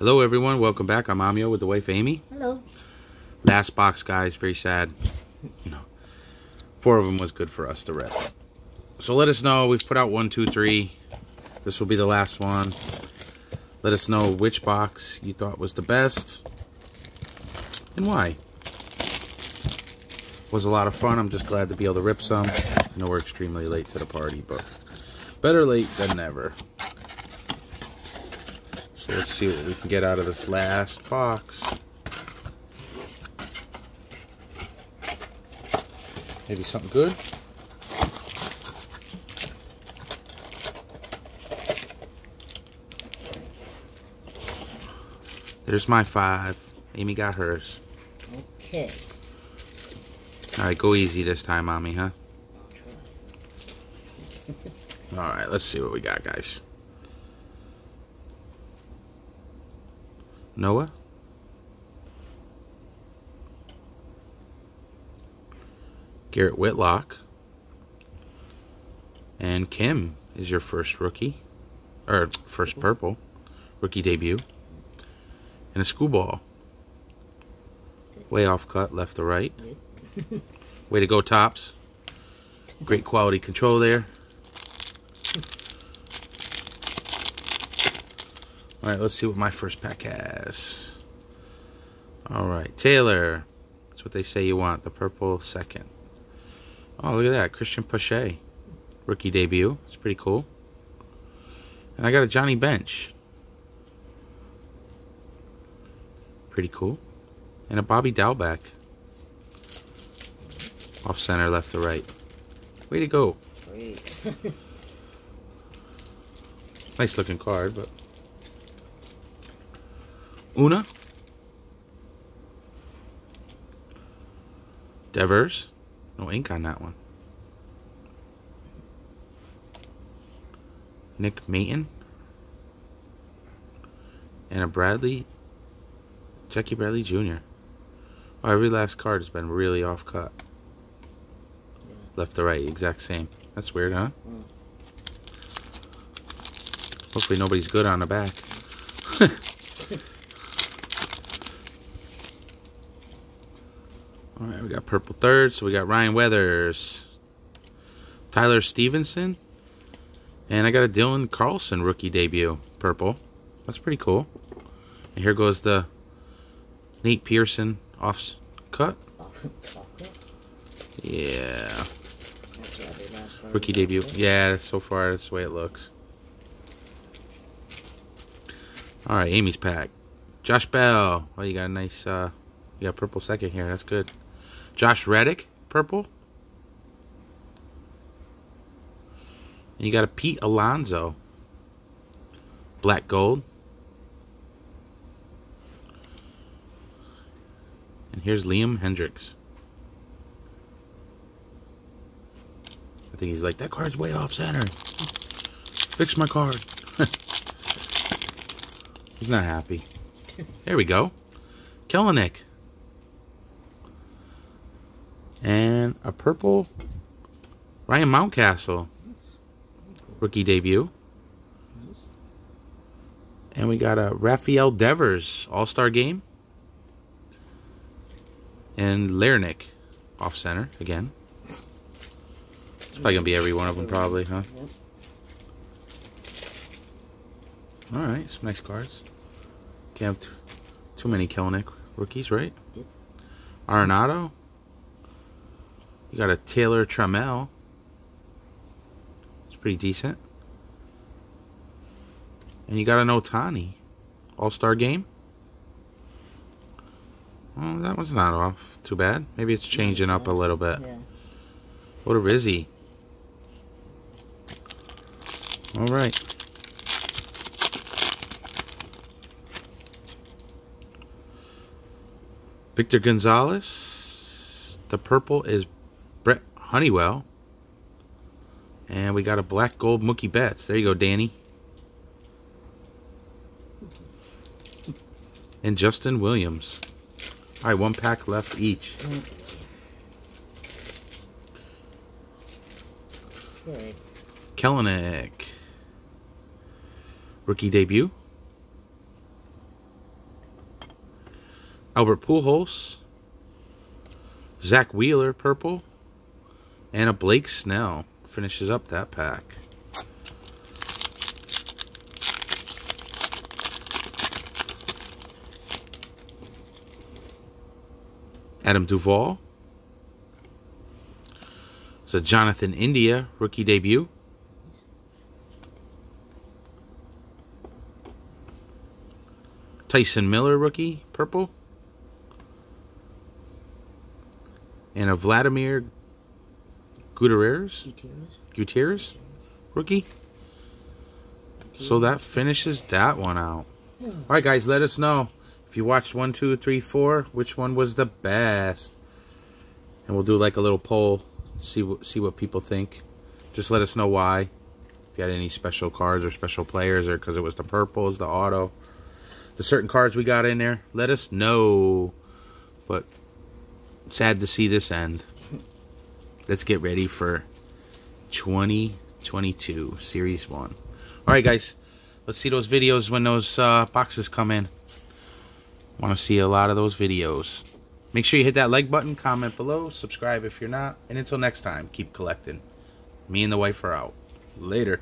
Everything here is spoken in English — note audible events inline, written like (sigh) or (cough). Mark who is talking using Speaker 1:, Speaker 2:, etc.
Speaker 1: Hello everyone, welcome back. I'm Amio with the wife Amy.
Speaker 2: Hello.
Speaker 1: Last box, guys, very sad. You know, four of them was good for us to rip. So let us know. We've put out one, two, three. This will be the last one. Let us know which box you thought was the best and why. It Was a lot of fun. I'm just glad to be able to rip some. I know we're extremely late to the party, but better late than never. So let's see what we can get out of this last box. Maybe something good. There's my five. Amy got hers.
Speaker 2: Okay.
Speaker 1: Alright, go easy this time, Mommy, huh? (laughs) Alright, let's see what we got, guys. Noah? Garrett Whitlock. And Kim is your first rookie. Or first purple. Rookie debut. And a school ball. Way off cut, left to right. Way to go, Topps. Great quality control there. Alright, let's see what my first pack has. Alright, Taylor. That's what they say you want. The purple second. Oh, look at that. Cristian Pache. Rookie debut. It's pretty cool. And I got a Johnny Bench. Pretty cool. And a Bobby Dalbec. Off center, left to right. Way to go.
Speaker 2: Great. (laughs)
Speaker 1: Nice looking card, but. Una. Devers. No ink on that one. Nick Maton. And a Bradley. Jackie Bradley Jr. Oh, every last card has been really off cut. Left to right, exact same. That's weird, huh?
Speaker 2: Mm.
Speaker 1: Hopefully nobody's good on the back. (laughs) Alright, we got purple third, so we got Ryan Weathers, Tyler Stephenson, and I got a Dylan Carlson rookie debut, purple. That's pretty cool. And here goes the Nate Pearson off cut. Yeah, rookie debut. Yeah, so far that's the way it looks. Alright, Amy's pack. Josh Bell. Oh, you got a nice, uh, you got purple second here. That's good. Josh Reddick, purple. And you got a Pete Alonso, Black gold. And here's Liam Hendriks. I think he's like, that card's way off center. Fix my card. (laughs) he's not happy. There we go. Kelenic. And a purple Ryan Mountcastle. Rookie debut. And we got a Rafael Devers All-Star game. And Lernick off center again. It's probably gonna be every one of them, probably, huh? All right, some nice cards. Can't have t- too many Kelenic rookies, right?
Speaker 2: Yep.
Speaker 1: Arenado. You got a Taylor Trammell. It's pretty decent. And you got an Ohtani. All-Star game. Well, that was not off too bad. Maybe it's changing up a little bit.
Speaker 2: Yeah.
Speaker 1: What a Rizzy. All right. Victor Gonzalez. The purple is Honeywell. And we got a black gold Mookie Betts. There you go, Danny. And Justin Williams. All right, one pack left each.
Speaker 2: Okay.
Speaker 1: Kelenic. Rookie debut. Albert Pujols. Zack Wheeler, purple. And a Blake Snell finishes up that pack. Adam Duvall. A Jonathan India rookie debut. Tyson Miller rookie, purple. And a Vladimir Gutierrez,
Speaker 2: Gutierrez.
Speaker 1: Gutierrez rookie. So that finishes that one out. All right, guys, let us know if you watched one, two, three, four, which one was the best, and we'll do like a little poll, see what see what people think. Just let us know why. If you had any special cards or special players, or because it was the purples, the auto, the certain cards we got in there, let us know. But sad to see this end. Let's get ready for 2022 Series 1. Alright guys, let's see those videos when those uh, boxes come in. Want to see a lot of those videos. Make sure you hit that like button, comment below, subscribe if you're not, and until next time, keep collecting. Me and the wife are out. Later.